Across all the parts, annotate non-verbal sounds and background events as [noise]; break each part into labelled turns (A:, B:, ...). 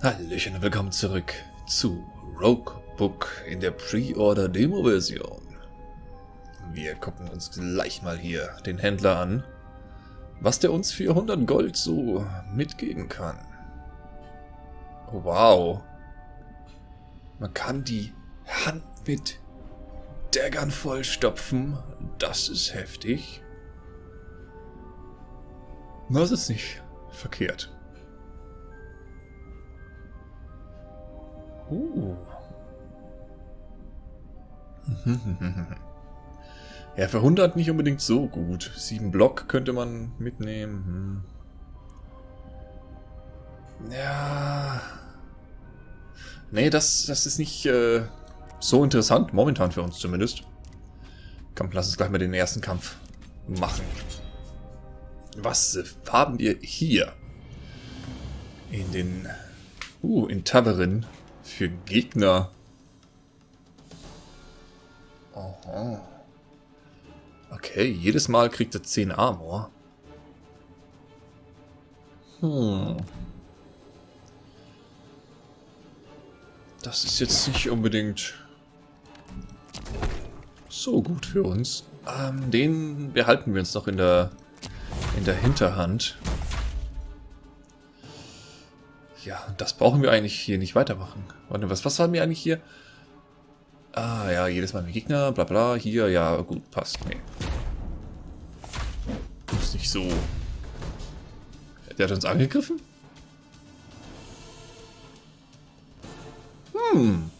A: Hallöchen und willkommen zurück zu Roguebook in der Pre-Order-Demo-Version. Wir gucken uns gleich mal hier den Händler an, was der uns für 100 Gold so mitgeben kann. Wow. Man kann die Hand mit Daggern vollstopfen. Das ist heftig. Das ist nicht verkehrt. Uh. [laughs] ja, für 100 nicht unbedingt so gut. 7 Block könnte man mitnehmen. Hm. Ja. Nee, das, das ist nicht äh, so interessant, momentan für uns zumindest. Komm, lass uns gleich mal den ersten Kampf machen. Was haben wir hier? In den... Uh, in Taverin für Gegner? Aha. Okay, jedes Mal kriegt er 10 Armor. Hm. Das ist jetzt nicht unbedingt so gut für uns. Ähm, den behalten wir uns noch in der, in der Hinterhand. Ja, das brauchen wir eigentlich hier nicht weitermachen. Warte, was, was haben wir eigentlich hier? Ah, ja, jedes Mal mit Gegner, bla bla. Hier, ja, gut, passt. Nee. Ist nicht so. Der hat uns angegriffen? Hm.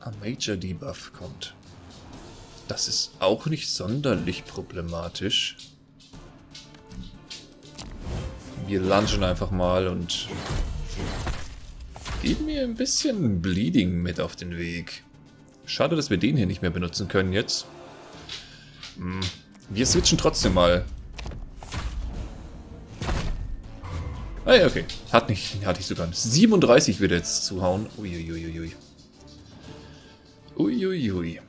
A: A Major Debuff kommt. Das ist auch nicht sonderlich problematisch. Wir lunchen einfach mal und geben mir ein bisschen Bleeding mit auf den Weg. Schade, dass wir den hier nicht mehr benutzen können jetzt. Hm. Wir switchen trotzdem mal. Ah ja, okay. Hat nicht, hatte ich sogar. 37 wird jetzt zuhauen. Uiuiuiui. Uiuiui.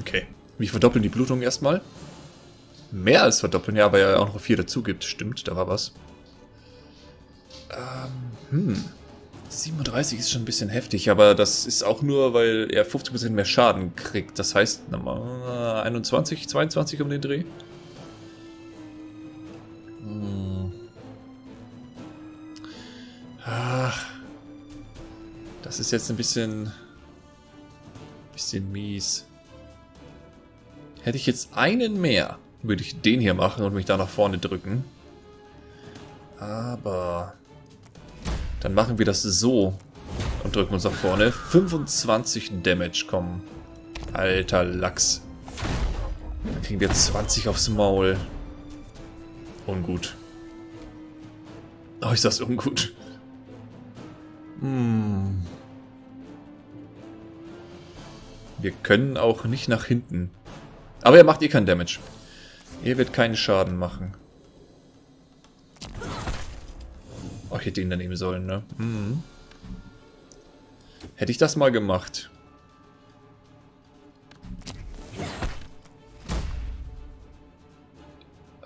A: Okay. Wir verdoppeln die Blutung erstmal. Mehr als verdoppeln, ja, weil er auch noch 4 dazu gibt. Stimmt, da war was. Ähm, hm. 37 ist schon ein bisschen heftig, aber das ist auch nur, weil er 50% mehr Schaden kriegt. Das heißt, 21, 22 um den Dreh. Hm. Ach. Das ist jetzt ein bisschen... Bisschen mies. Hätte ich jetzt einen mehr, würde ich den hier machen und mich da nach vorne drücken. Aber dann machen wir das so und drücken uns nach vorne. 25 Damage kommen. Alter Lachs. Dann kriegen wir 20 aufs Maul. Ungut. Oh, ist das ungut. Hm. Wir können auch nicht nach hinten. Aber er macht eh keinen Damage. Er wird keinen Schaden machen. Oh, ich hätte ihn dann nehmen sollen, ne? Mhm. Hätte ich das mal gemacht.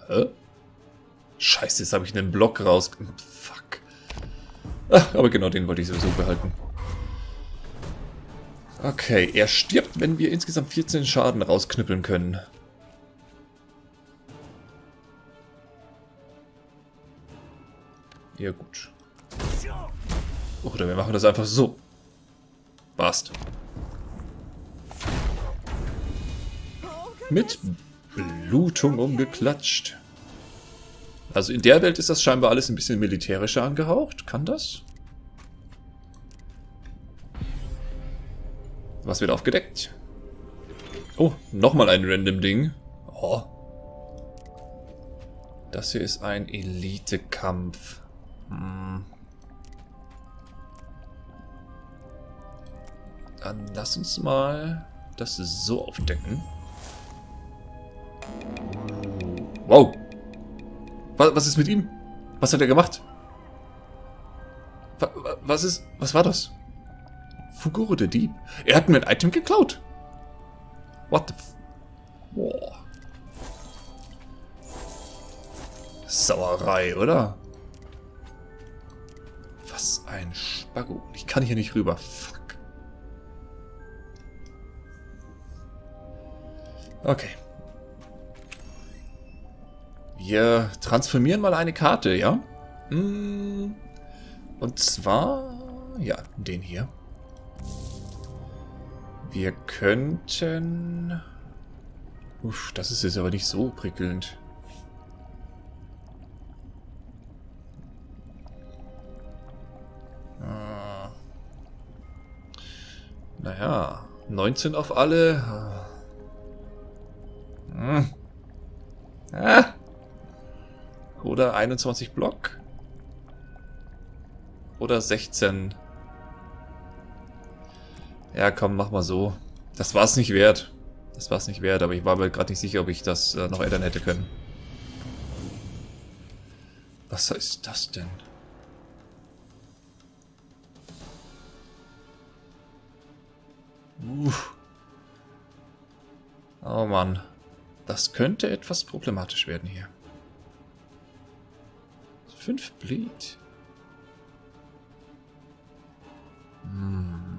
A: Hä? Scheiße, jetzt habe ich einen Block raus... Fuck. Ach, aber genau den wollte ich sowieso behalten. Okay, er stirbt, wenn wir insgesamt 14 Schaden rausknüppeln können. Ja gut. Oder wir machen das einfach so. Passt. Mit Blutung umgeklatscht. Also in der Welt ist das scheinbar alles ein bisschen militärischer angehaucht. Kann das? Was wird aufgedeckt? Oh, nochmal ein random Ding. Oh. Das hier ist ein Elite-Kampf. Hm. Dann lass uns mal das so aufdecken. Wow. Was, was ist mit ihm? Was hat er gemacht? Was ist... Was war das? Fuguro der Dieb. Er hat mir ein Item geklaut. What the f... Boah. Sauerei, oder? Was ein Spago. Ich kann hier nicht rüber. Fuck. Okay. Wir transformieren mal eine Karte, ja? Hm. Und zwar... Ja, den hier. Wir könnten... Uff, das ist jetzt aber nicht so prickelnd. Ah. Naja, 19 auf alle. Hm. Ah. Oder 21 Block. Oder 16. Ja, komm, mach mal so. Das war es nicht wert. Das war es nicht wert, aber ich war mir gerade nicht sicher, ob ich das äh, noch ändern hätte können. Was ist das denn? Uff. Oh Mann. Das könnte etwas problematisch werden hier. Fünf Bleed. Hm.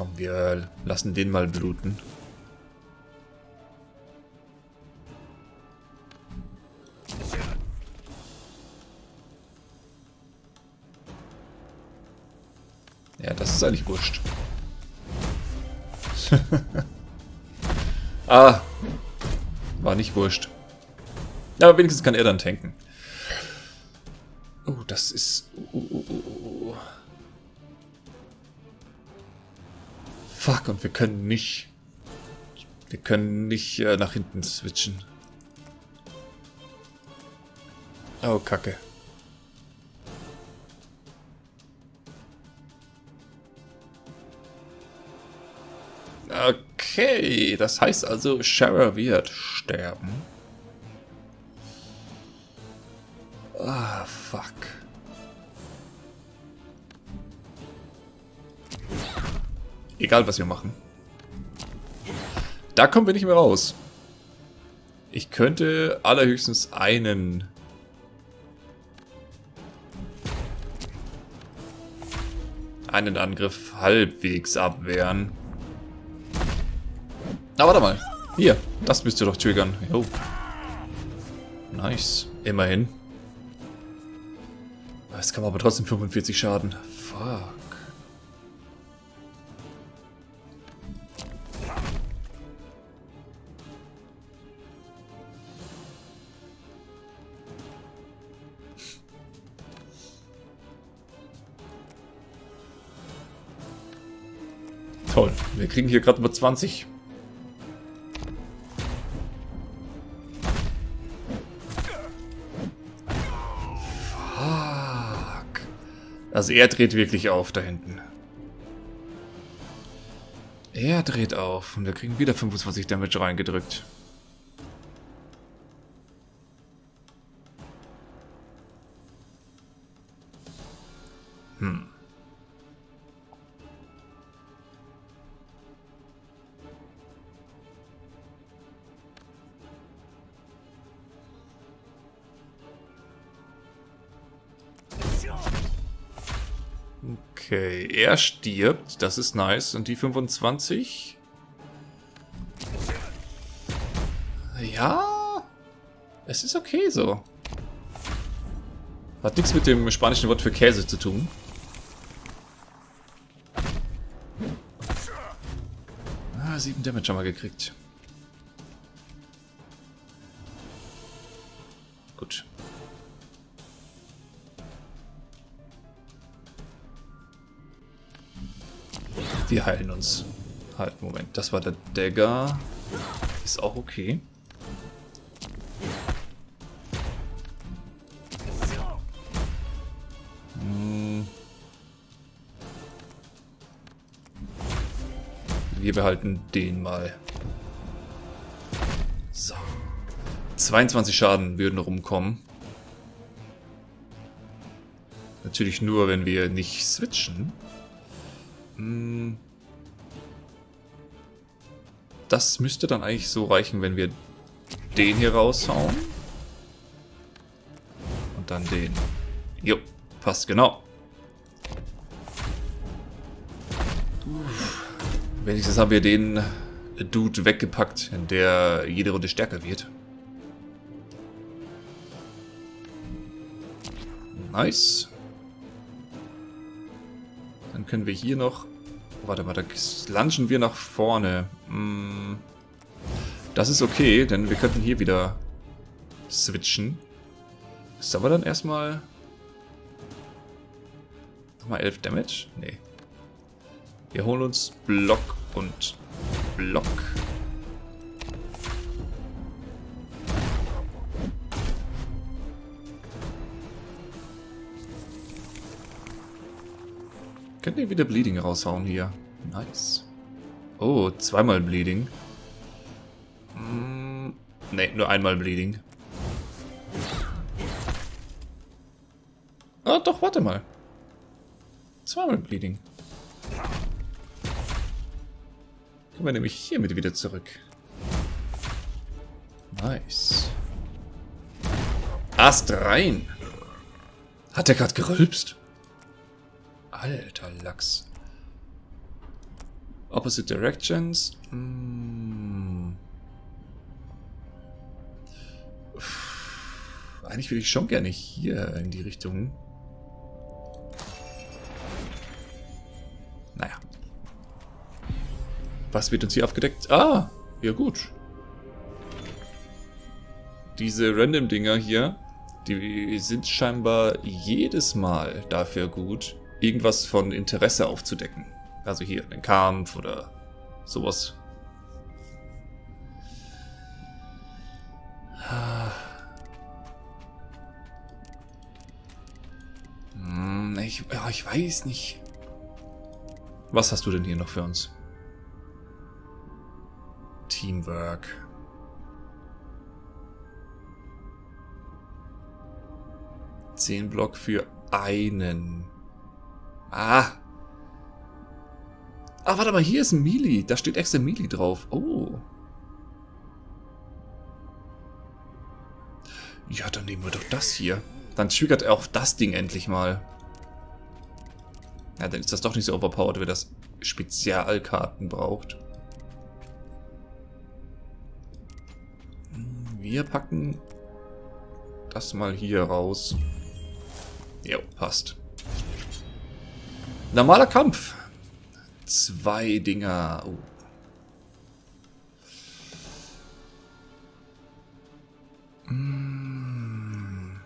A: Komm, wir lassen den mal bluten. Ja, das ist eigentlich wurscht. [laughs] ah, war nicht wurscht. Aber wenigstens kann er dann tanken. Oh, das ist... Uh, uh, uh, Fuck, und wir können nicht... Wir können nicht äh, nach hinten switchen. Oh, Kacke. Okay, das heißt also, Shara wird sterben. Egal, was wir machen. Da kommen wir nicht mehr raus. Ich könnte allerhöchstens einen... einen Angriff halbwegs abwehren. Na, warte mal. Hier, das müsste doch triggern. Jo. Nice. Immerhin. Es kann aber trotzdem 45 Schaden. Fuck. Toll. Wir kriegen hier gerade über 20 Also er dreht wirklich auf da hinten. Er dreht auf und wir kriegen wieder 25 Damage reingedrückt. Er stirbt. Das ist nice. Und die 25? Ja, es ist okay so. Hat nichts mit dem spanischen Wort für Käse zu tun. Ah, 7 Damage haben wir gekriegt. Gut. Wir heilen uns. Halt, Moment. Das war der Dagger. Ist auch okay. Hm. Wir behalten den mal. So. 22 Schaden würden rumkommen. Natürlich nur, wenn wir nicht switchen. Hm. das müsste dann eigentlich so reichen, wenn wir den hier raushauen. Und dann den. Jo, passt genau. Wenigstens haben wir den Dude weggepackt, der jede Runde stärker wird. Nice. Können wir hier noch... Warte mal, da lunchen wir nach vorne. Hm. Das ist okay, denn wir könnten hier wieder switchen. Ist aber dann erstmal... Nochmal 11 Damage? Nee. Wir holen uns Block und Block. Könnt ihr wieder Bleeding raushauen hier. Nice. Oh, zweimal Bleeding. Mm, ne, nur einmal Bleeding. Ah, doch, warte mal. Zweimal Bleeding. Kommen wir nämlich hiermit wieder zurück. Nice. Ast rein. Hat er gerade gerülpst? Alter Lachs. Opposite Directions. Hm. Eigentlich will ich schon gerne hier in die Richtung. Naja. Was wird uns hier aufgedeckt? Ah, ja gut. Diese Random-Dinger hier, die sind scheinbar jedes Mal dafür gut, irgendwas von Interesse aufzudecken. Also hier, einen Kampf oder sowas. Hm, ich, ich weiß nicht. Was hast du denn hier noch für uns? Teamwork. Zehn Block für einen. Ah. Ah, warte mal, hier ist ein Melee. Da steht extra Melee drauf. Oh. Ja, dann nehmen wir doch das hier. Dann triggert auch das Ding endlich mal. Ja, dann ist das doch nicht so overpowered, wenn das Spezialkarten braucht. Wir packen das mal hier raus. Jo, passt. Normaler Kampf. Zwei Dinger. Oh. Mm.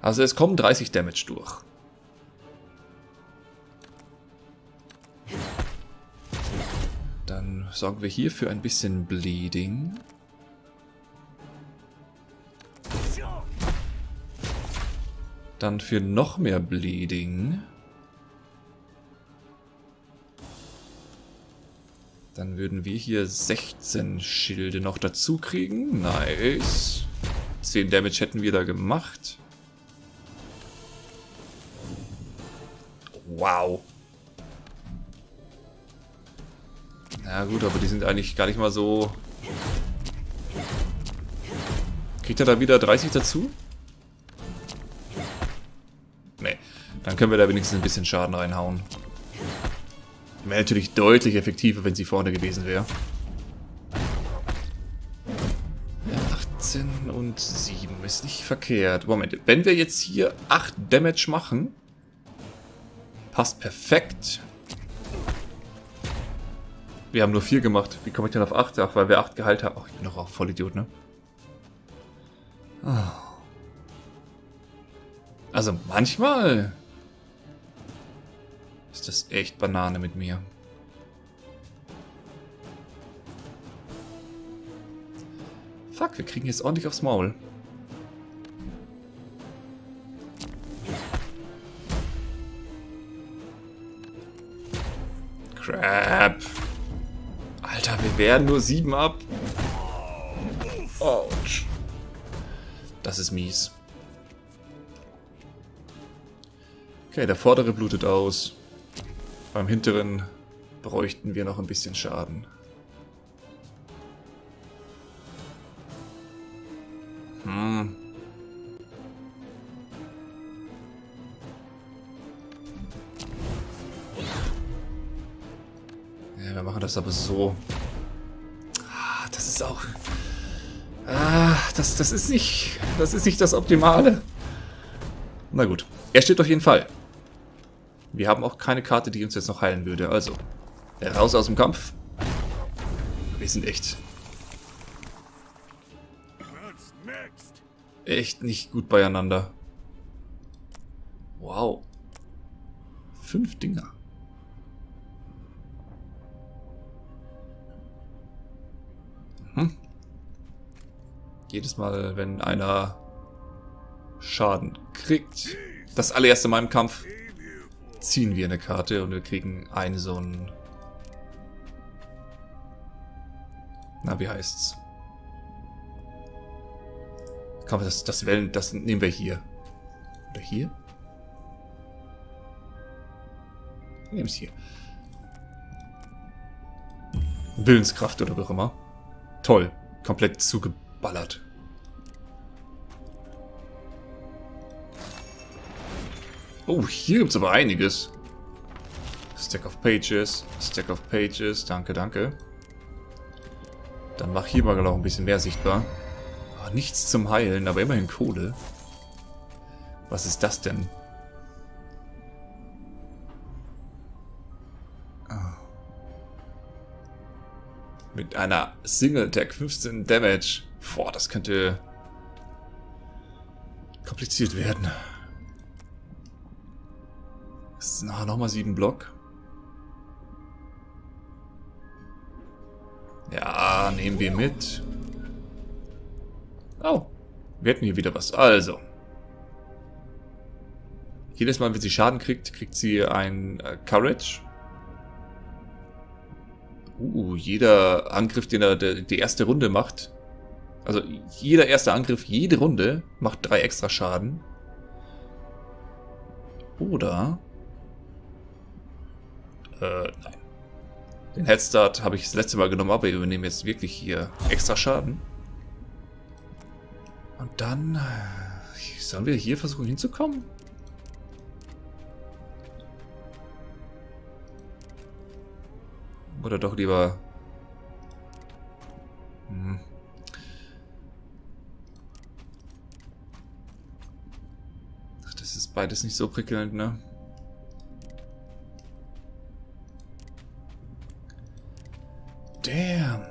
A: Also es kommen 30 Damage durch. Dann sorgen wir hier für ein bisschen Bleeding. Dann für noch mehr Bleeding. Dann würden wir hier 16 Schilde noch dazu kriegen. Nice. 10 Damage hätten wir da gemacht. Wow. Na gut, aber die sind eigentlich gar nicht mal so... Kriegt er da wieder 30 dazu? Dann können wir da wenigstens ein bisschen Schaden reinhauen. Wäre natürlich deutlich effektiver, wenn sie vorne gewesen wäre. 18 und 7 ist nicht verkehrt. Moment, wenn wir jetzt hier 8 Damage machen, passt perfekt. Wir haben nur 4 gemacht. Wie komme ich denn auf 8? Ach, weil wir 8 geheilt haben. Ach, ich bin doch auch voll Idiot, ne? Also manchmal ist das echt Banane mit mir. Fuck, wir kriegen jetzt ordentlich aufs Maul. Crap. Alter, wir werden nur sieben ab. Ouch. Das ist mies. Okay, der vordere blutet aus. Beim hinteren bräuchten wir noch ein bisschen Schaden. Hm. Ja, wir machen das aber so. Ah, das ist auch... Ah, das, das ist nicht... Das ist nicht das Optimale. Na gut. Er steht auf jeden Fall. Wir haben auch keine Karte, die uns jetzt noch heilen würde. Also, raus aus dem Kampf. Wir sind echt... Echt nicht gut beieinander. Wow. Fünf Dinger. Hm. Jedes Mal, wenn einer Schaden kriegt, das allererste Mal im Kampf, ziehen wir eine Karte und wir kriegen einen so ein... Na, wie heißt's? Komm, das, das, Wellen, das nehmen wir hier. Oder hier? Nehmen es hier. Willenskraft oder wie auch immer. Toll. Komplett zugeballert. Oh, hier gibt es aber einiges. Stack of Pages, Stack of Pages, danke, danke. Dann mach hier mal noch ein bisschen mehr sichtbar. Oh, nichts zum Heilen, aber immerhin Kohle. Was ist das denn? Oh. Mit einer Single Attack 15 Damage. Boah, das könnte kompliziert werden. Na, nochmal sieben Block. Ja, nehmen wir mit. Oh, wir hätten hier wieder was. Also. Jedes Mal, wenn sie Schaden kriegt, kriegt sie ein äh, Courage. Uh, jeder Angriff, den er de, die erste Runde macht. Also jeder erste Angriff, jede Runde, macht drei extra Schaden. Oder äh, nein. Den Headstart habe ich das letzte Mal genommen, aber wir übernehmen jetzt wirklich hier extra Schaden. Und dann... Äh, sollen wir hier versuchen hinzukommen? Oder doch lieber... Hm. Ach, das ist beides nicht so prickelnd, ne? Damn.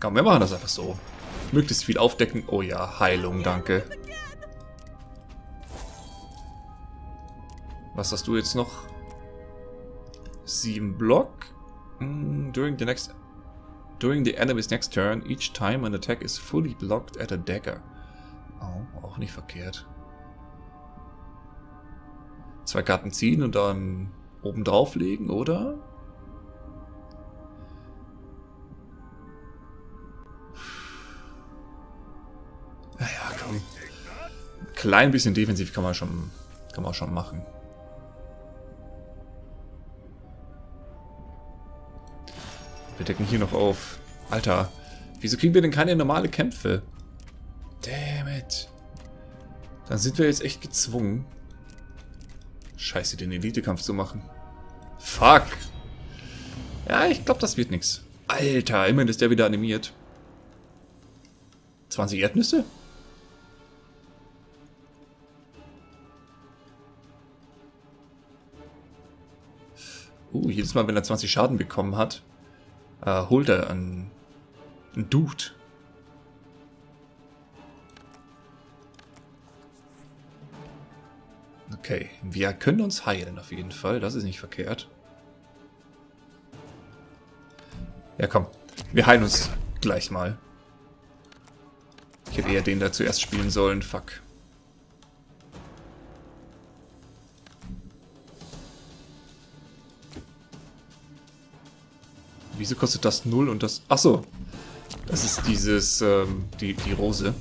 A: Komm, wir machen das einfach so. Möglichst viel aufdecken. Oh ja, Heilung, danke. Was hast du jetzt noch? Sieben Block. Mm, during the next... During the enemy's next turn, each time an attack is fully blocked at a dagger. Oh, auch nicht verkehrt. Zwei Karten ziehen und dann oben drauf legen, oder? Naja, komm. Ein klein bisschen defensiv kann man schon, kann man schon machen. Wir decken hier noch auf. Alter, wieso kriegen wir denn keine normale Kämpfe? Damn it. Dann sind wir jetzt echt gezwungen, Scheiße, den Elite-Kampf zu machen. Fuck. Ja, ich glaube, das wird nichts. Alter, immerhin ist der wieder animiert. 20 Erdnüsse? Uh, jedes Mal, wenn er 20 Schaden bekommen hat, äh, holt er einen, einen Dude. Okay, wir können uns heilen auf jeden Fall. Das ist nicht verkehrt. Ja, komm. Wir heilen uns gleich mal. Ich hätte eher den da zuerst spielen sollen. Fuck. Wieso kostet das 0 und das... Achso. Das ist dieses... Ähm, die, die Rose.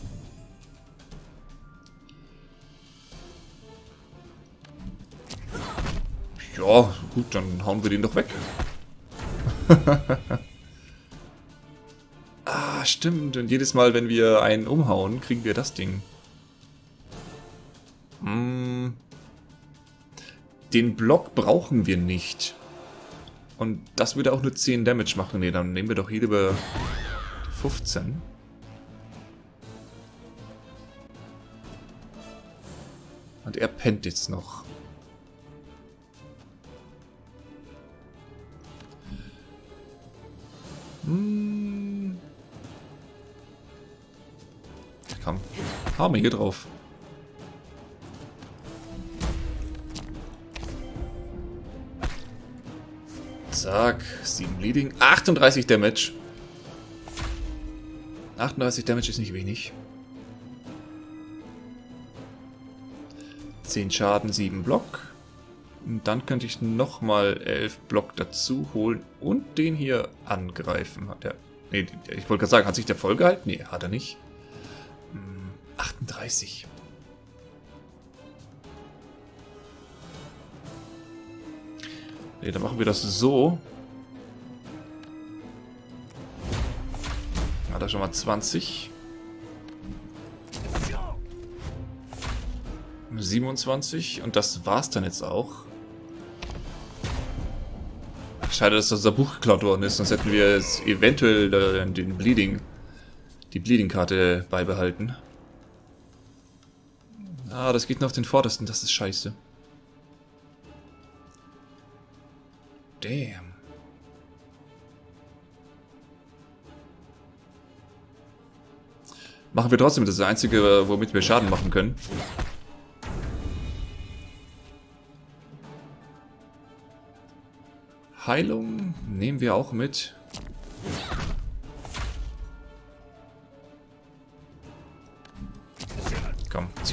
A: Ja, gut, dann hauen wir den doch weg. [laughs] ah, stimmt. Und jedes Mal, wenn wir einen umhauen, kriegen wir das Ding. Hm. Den Block brauchen wir nicht. Und das würde auch nur 10 Damage machen. Ne, dann nehmen wir doch hier lieber 15. Und er pennt jetzt noch. Mir hier drauf. Zack, 7 Bleeding, 38 Damage. 38 Damage ist nicht wenig. 10 Schaden, 7 Block. Und dann könnte ich nochmal 11 Block dazu holen und den hier angreifen. Hat der. Nee, ich wollte gerade sagen, hat sich der voll gehalten? Nee, hat er nicht. 38. Hm, Ne, dann machen wir das so. Hat er schon mal 20. 27 und das war's dann jetzt auch. Schade, dass unser Buch geklaut worden ist, sonst hätten wir jetzt eventuell den Bleeding, die Bleeding-Karte beibehalten. Ah, das geht nur auf den vordersten, das ist scheiße. Damn. Machen wir trotzdem, das ist das Einzige, womit wir Schaden machen können. Heilung nehmen wir auch mit.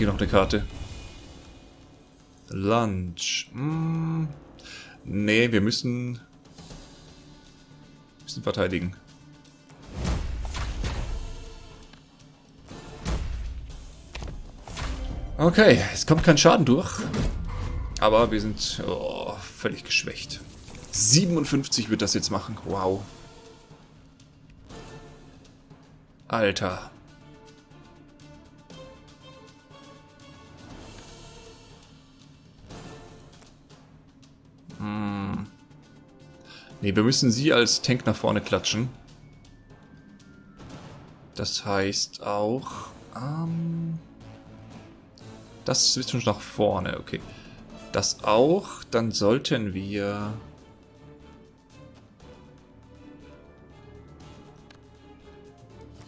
A: Zieh noch eine Karte. Lunch. Hm. Nee, wir müssen... müssen verteidigen. Okay, es kommt kein Schaden durch. Aber wir sind oh, völlig geschwächt. 57 wird das jetzt machen. Wow. Alter. Ne, wir müssen sie als Tank nach vorne klatschen. Das heißt auch... Ähm, das ist schon nach vorne, okay. Das auch, dann sollten wir...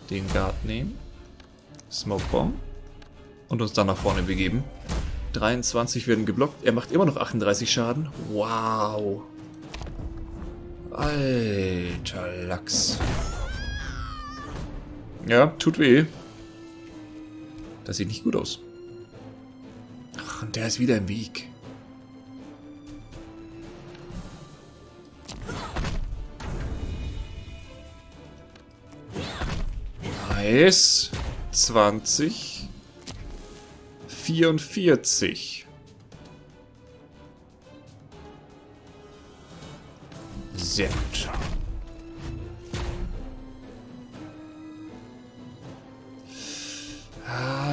A: Den Guard nehmen. Smoke Bomb. Und uns dann nach vorne begeben. 23 werden geblockt. Er macht immer noch 38 Schaden. Wow. Alter Lachs. Ja, tut weh. Das sieht nicht gut aus. Ach, und der ist wieder im Weg. Nice. 20. 44.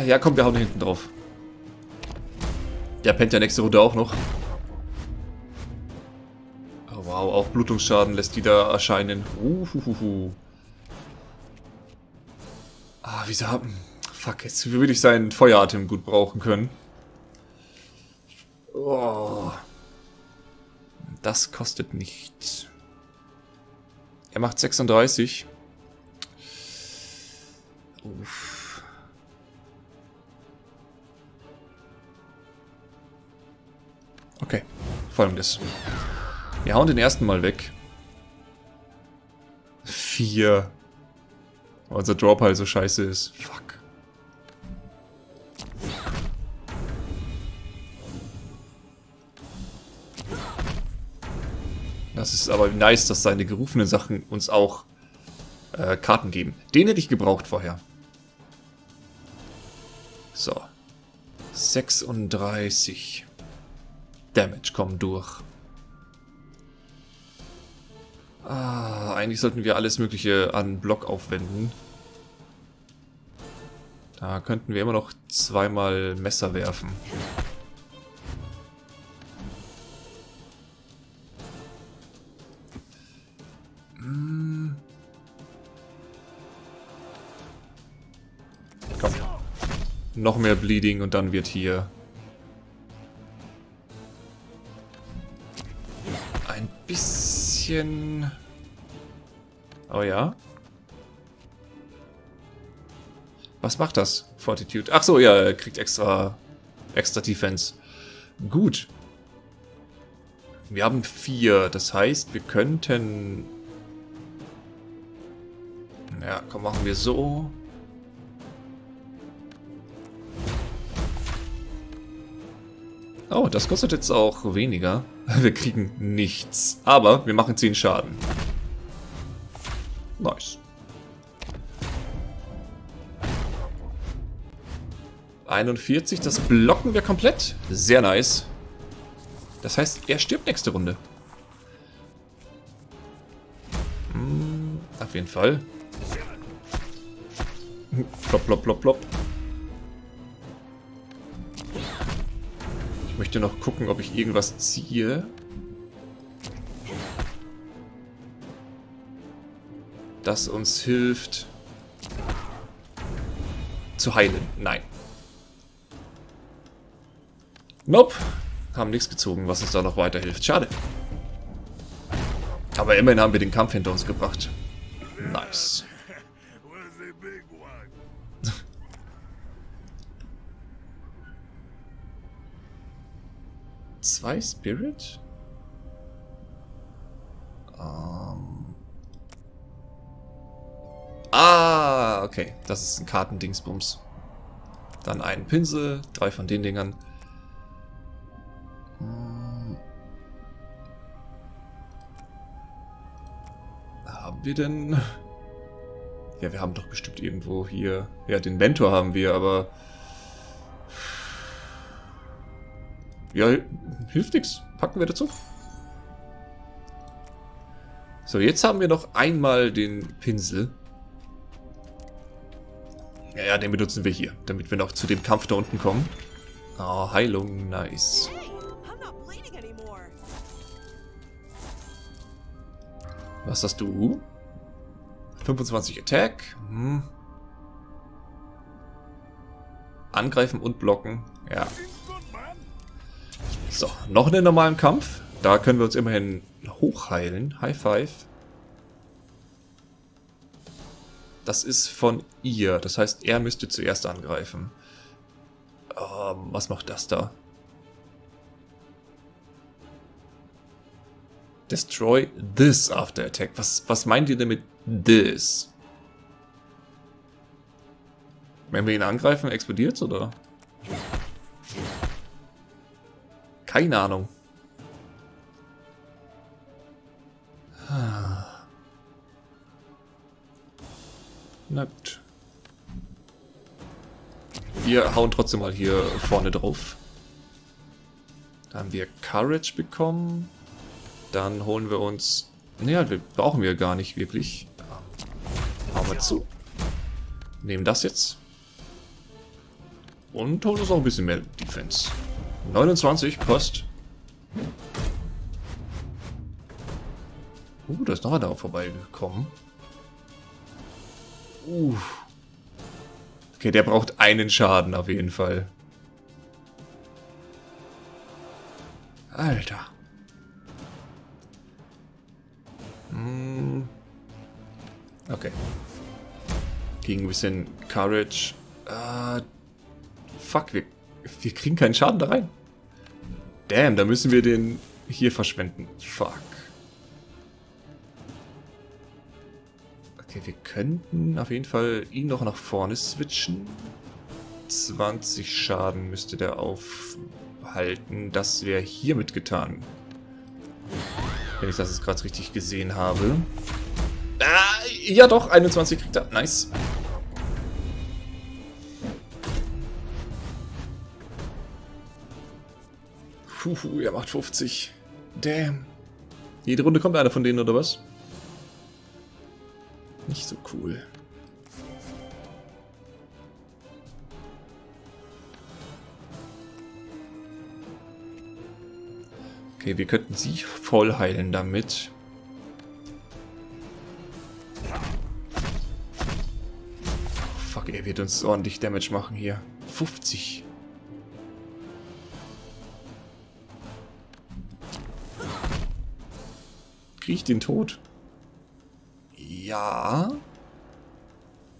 A: ja, komm, wir hauen hinten drauf. Der pennt ja nächste Runde auch noch. Oh, wow, auch Blutungsschaden lässt die da erscheinen. Uhuhuhu. Ah, wieso haben... Fuck, jetzt würde ich seinen Feueratem gut brauchen können. Oh. Das kostet nichts. Er macht 36. Uff. Okay, folgendes. Wir hauen den ersten mal weg. Vier. Weil unser Drop halt so scheiße ist. Fuck. Das ist aber nice, dass seine gerufenen Sachen uns auch äh, Karten geben. Den hätte ich gebraucht vorher. So. 36. Damage kommen durch. Ah, eigentlich sollten wir alles mögliche an Block aufwenden. Da könnten wir immer noch zweimal Messer werfen. Hm. Komm. Noch mehr Bleeding und dann wird hier bisschen... Oh ja? Was macht das? Fortitude. Ach so, ja, er kriegt extra, extra Defense. Gut. Wir haben vier. Das heißt, wir könnten... Ja, komm, machen wir so. Oh, das kostet jetzt auch weniger. [laughs] Wir kriegen nichts. Aber wir machen 10 Schaden. Nice. 41, das blocken wir komplett. Sehr nice. Das heißt, er stirbt nächste Runde. Hm, auf jeden Fall. Plop, plop, plop, plop. Möchte noch gucken, ob ich irgendwas ziehe. Das uns hilft zu heilen. Nein. Nope. Haben nichts gezogen, was uns da noch weiterhilft. Schade. Aber immerhin haben wir den Kampf hinter uns gebracht. Nice. Zwei Spirit? Um. Ah, okay. Das ist ein Kartendingsbums. Dann einen Pinsel, drei von den Dingern. Haben wir denn... Ja, wir haben doch bestimmt irgendwo hier... Ja, den Mentor haben wir, aber... Ja, hilft nichts. Packen wir dazu. So, jetzt haben wir noch einmal den Pinsel. Ja, ja, den benutzen wir hier, damit wir noch zu dem Kampf da unten kommen. Oh, Heilung, nice. Was hast du? 25 Attack. Hm. Angreifen und blocken. Ja. So, noch einen normalen Kampf. Da können wir uns immerhin hochheilen. High Five. Das ist von ihr. Das heißt, er müsste zuerst angreifen. Ähm, was macht das da? Destroy this after attack. Was, was meint ihr denn mit this? Wenn wir ihn angreifen, explodiert oder? Keine Ahnung. Na gut. Wir hauen trotzdem mal hier vorne drauf. Da haben wir Courage bekommen. Dann holen wir uns... Naja, wir brauchen wir gar nicht wirklich. Hauen wir zu. Nehmen das jetzt. Und holen uns auch ein bisschen mehr Defense. 29 Post. Uh, da ist noch einer vorbeigekommen. Uh. Okay, der braucht einen Schaden auf jeden Fall. Alter. Okay. Gegen ein bisschen Courage. Uh, fuck, wir, wir kriegen keinen Schaden da rein. Damn, da müssen wir den hier verschwenden. Fuck. Okay, wir könnten auf jeden Fall ihn noch nach vorne switchen. 20 Schaden müsste der aufhalten. Das wäre hiermit getan. Wenn ich das jetzt gerade richtig gesehen habe. Ah, ja doch, 21 kriegt er. Nice. Puh, er macht 50. Damn. Jede Runde kommt einer von denen, oder was? Nicht so cool. Okay, wir könnten sie voll heilen damit. Fuck, er wird uns ordentlich Damage machen hier. 50. Ich den tot? Ja.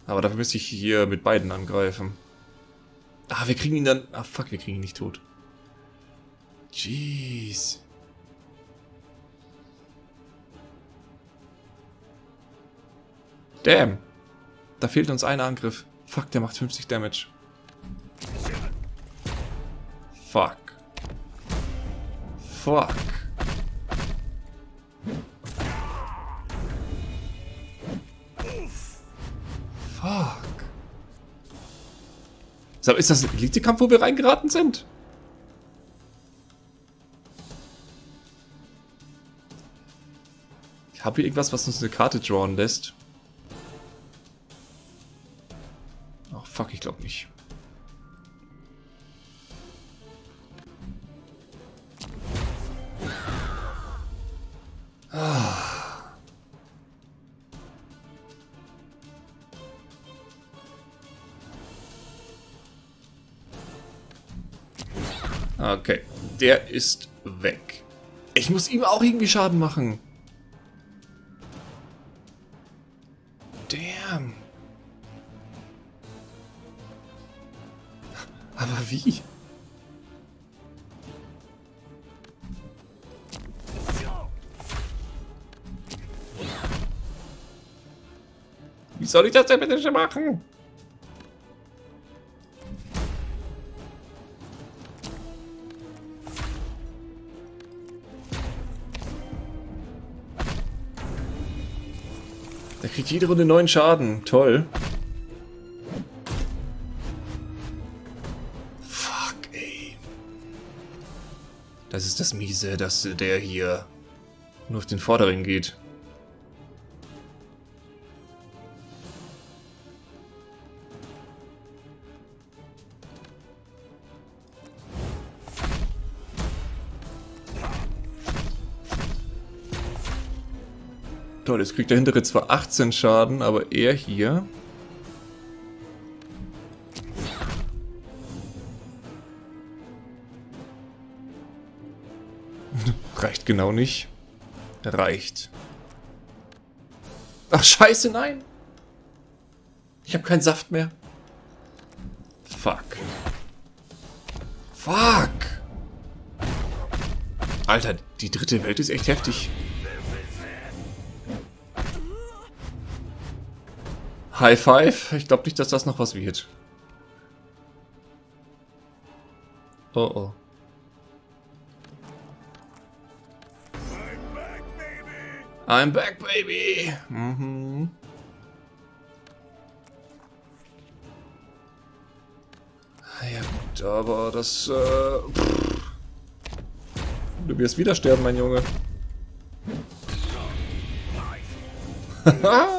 A: Aber dafür müsste ich hier mit beiden angreifen. Ah, wir kriegen ihn dann... Ah, fuck, wir kriegen ihn nicht tot. Jeez. Damn. Da fehlt uns ein Angriff. Fuck, der macht 50 Damage. Fuck. Fuck. So, ist das ein Elite-Kampf, wo wir reingeraten sind? Ich habe hier irgendwas, was uns eine Karte drawn lässt. Ach, fuck, ich glaube nicht. Der ist weg. Ich muss ihm auch irgendwie Schaden machen. Damn. Aber wie? Wie soll ich das denn bitte schon machen? Der kriegt jede Runde neuen Schaden. Toll. Fuck, ey. Das ist das Miese, dass der hier nur auf den Vorderen geht. Toll, jetzt kriegt der hintere zwar 18 Schaden, aber er hier... [laughs] Reicht genau nicht. Reicht. Ach, scheiße, nein! Ich habe keinen Saft mehr. Fuck. Fuck! Alter, die dritte Welt ist echt heftig. High Five. Ich glaube nicht, dass das noch was wird. Oh oh. I'm back, baby. Mhm. Ja gut, aber das... Äh, du wirst wieder sterben, mein Junge. [laughs] [laughs]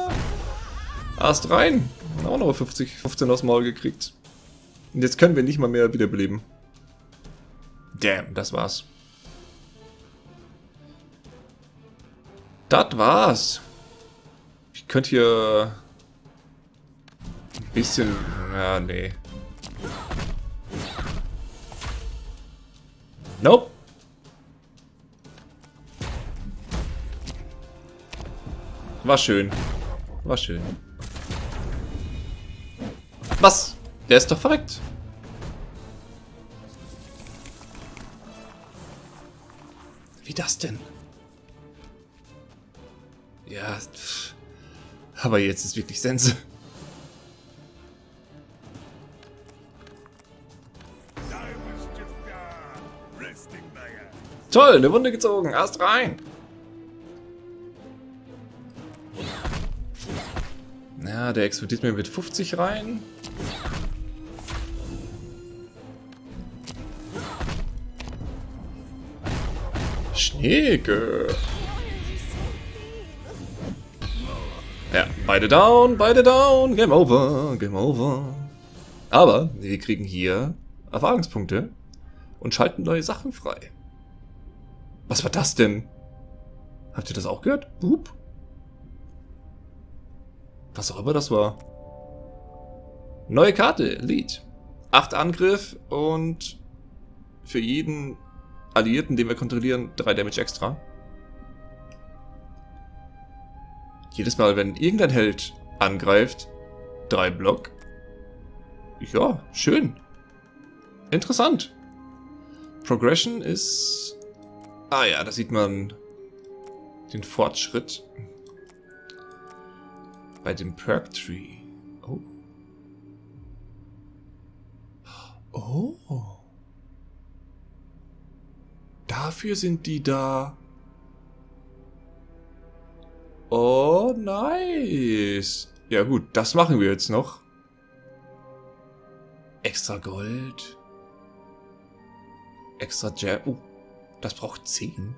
A: Erst rein. Auch noch 50, 15 aus Maul gekriegt. Und jetzt können wir nicht mal mehr wiederbeleben. Damn, das war's. Das war's. Ich könnte hier... Ein bisschen... Ja, nee. Nope. War schön. War schön. Was? Der ist doch verreckt. Wie das denn? Ja, aber jetzt ist wirklich Sense. Toll, eine Wunde gezogen. Erst rein. Ja, der explodiert mir mit 50 rein. Schneke. Ja, beide down, beide down. Game over, game over. Aber wir kriegen hier Erfahrungspunkte und schalten neue Sachen frei. Was war das denn? Habt ihr das auch gehört? Boop. Was auch immer das war. Neue Karte, Lead. Acht Angriff und für jeden Alliierten, den wir kontrollieren, drei Damage extra. Jedes Mal, wenn irgendein Held angreift, drei Block. Ja, schön. Interessant. Progression ist... Ah ja, da sieht man den Fortschritt bei dem Perk Tree. Oh. Oh. Dafür sind die da. Oh, nice. Ja gut, das machen wir jetzt noch. Extra Gold. Extra Jam. Oh, das braucht 10.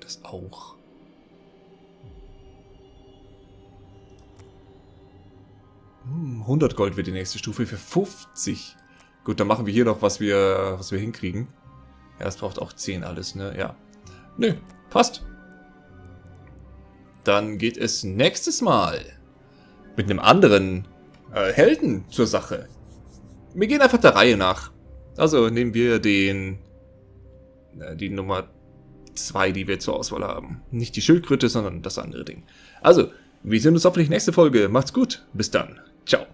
A: Das auch. Hm, 100 Gold wird die nächste Stufe für 50. Gut, dann machen wir hier noch, was wir, was wir hinkriegen. Ja, das braucht auch 10 alles, ne? Ja. Nö, passt. Dann geht es nächstes Mal mit einem anderen äh, Helden zur Sache. Wir gehen einfach der Reihe nach. Also nehmen wir den, äh, die Nummer 2, die wir zur Auswahl haben. Nicht die Schildkröte, sondern das andere Ding. Also, wir sehen uns hoffentlich nächste Folge. Macht's gut. Bis dann. Ciao.